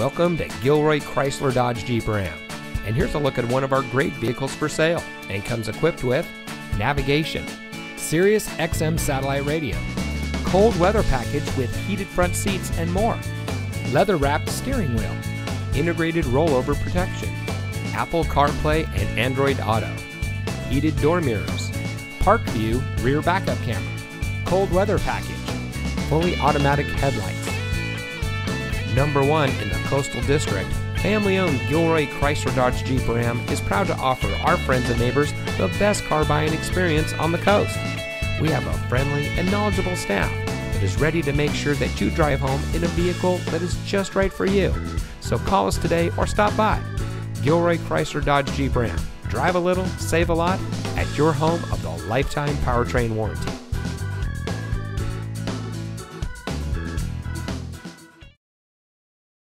Welcome to Gilroy Chrysler Dodge Jeep Ram. And here's a look at one of our great vehicles for sale and comes equipped with navigation, Sirius XM satellite radio, cold weather package with heated front seats and more, leather wrapped steering wheel, integrated rollover protection, Apple CarPlay and Android Auto, heated door mirrors, park view rear backup camera, cold weather package, fully automatic headlights. Number one in the Coastal District, family owned Gilroy Chrysler Dodge Jeep Ram is proud to offer our friends and neighbors the best car buying experience on the coast. We have a friendly and knowledgeable staff that is ready to make sure that you drive home in a vehicle that is just right for you. So call us today or stop by. Gilroy Chrysler Dodge Jeep Ram. Drive a little, save a lot at your home of the lifetime powertrain warranty.